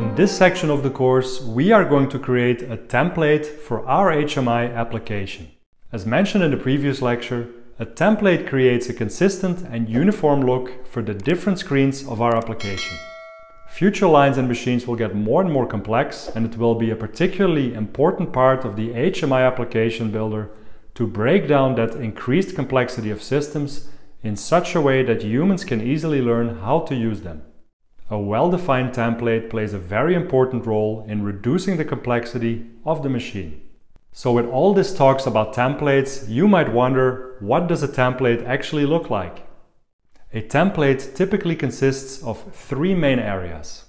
In this section of the course, we are going to create a template for our HMI application. As mentioned in the previous lecture, a template creates a consistent and uniform look for the different screens of our application. Future lines and machines will get more and more complex and it will be a particularly important part of the HMI application builder to break down that increased complexity of systems in such a way that humans can easily learn how to use them. A well-defined template plays a very important role in reducing the complexity of the machine. So with all this talks about templates, you might wonder, what does a template actually look like? A template typically consists of three main areas.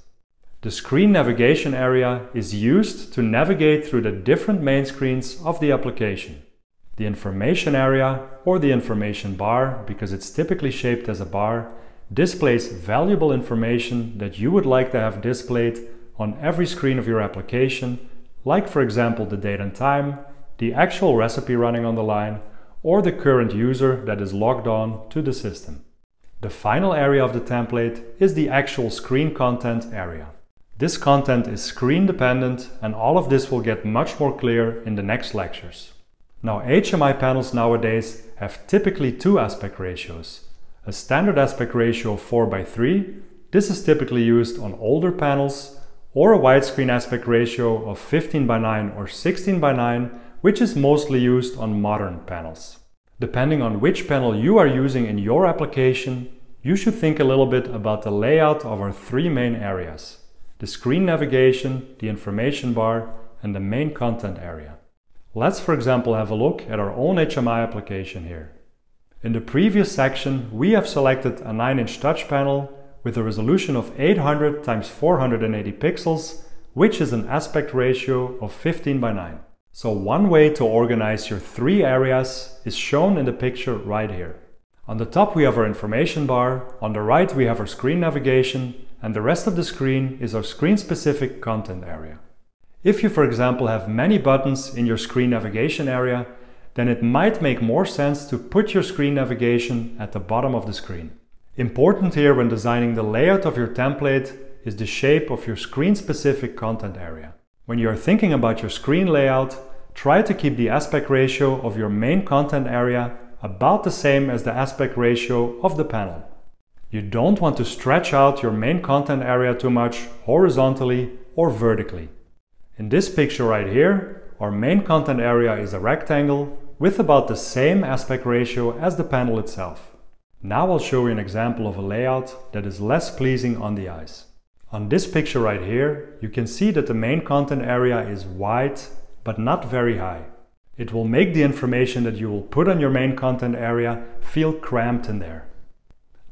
The screen navigation area is used to navigate through the different main screens of the application. The information area, or the information bar, because it's typically shaped as a bar, displays valuable information that you would like to have displayed on every screen of your application, like for example the date and time, the actual recipe running on the line, or the current user that is logged on to the system. The final area of the template is the actual screen content area. This content is screen dependent and all of this will get much more clear in the next lectures. Now HMI panels nowadays have typically two aspect ratios. A standard aspect ratio of 4 by 3, this is typically used on older panels, or a widescreen aspect ratio of 15 by 9 or 16 by 9, which is mostly used on modern panels. Depending on which panel you are using in your application, you should think a little bit about the layout of our three main areas. The screen navigation, the information bar, and the main content area. Let's for example have a look at our own HMI application here. In the previous section, we have selected a 9-inch touch panel with a resolution of 800 x 480 pixels, which is an aspect ratio of 15 by 9. So one way to organize your three areas is shown in the picture right here. On the top we have our information bar, on the right we have our screen navigation, and the rest of the screen is our screen-specific content area. If you for example have many buttons in your screen navigation area, then it might make more sense to put your screen navigation at the bottom of the screen. Important here when designing the layout of your template is the shape of your screen-specific content area. When you are thinking about your screen layout, try to keep the aspect ratio of your main content area about the same as the aspect ratio of the panel. You don't want to stretch out your main content area too much horizontally or vertically. In this picture right here, our main content area is a rectangle with about the same aspect ratio as the panel itself. Now I'll show you an example of a layout that is less pleasing on the eyes. On this picture right here, you can see that the main content area is wide, but not very high. It will make the information that you will put on your main content area feel cramped in there.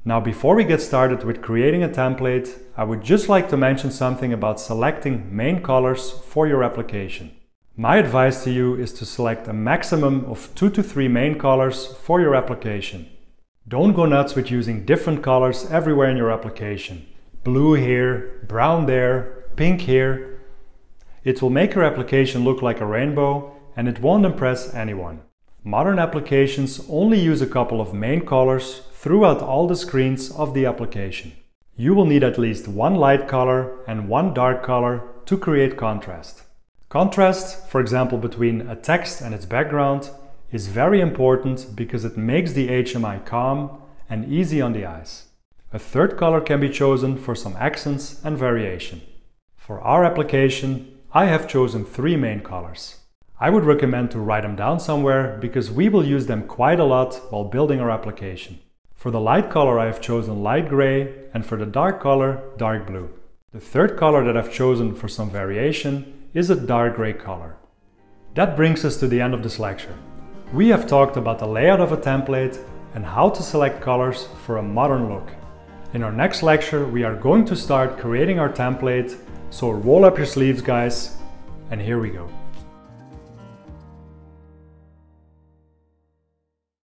Now before we get started with creating a template, I would just like to mention something about selecting main colors for your application. My advice to you is to select a maximum of 2 to 3 main colors for your application. Don't go nuts with using different colors everywhere in your application blue here, brown there, pink here. It will make your application look like a rainbow and it won't impress anyone. Modern applications only use a couple of main colors throughout all the screens of the application. You will need at least one light color and one dark color to create contrast. Contrast, for example between a text and its background, is very important because it makes the HMI calm and easy on the eyes. A third color can be chosen for some accents and variation. For our application, I have chosen three main colors. I would recommend to write them down somewhere because we will use them quite a lot while building our application. For the light color I have chosen light gray and for the dark color dark blue. The third color that I've chosen for some variation is a dark gray color. That brings us to the end of this lecture. We have talked about the layout of a template and how to select colors for a modern look. In our next lecture, we are going to start creating our template. So roll up your sleeves, guys, and here we go.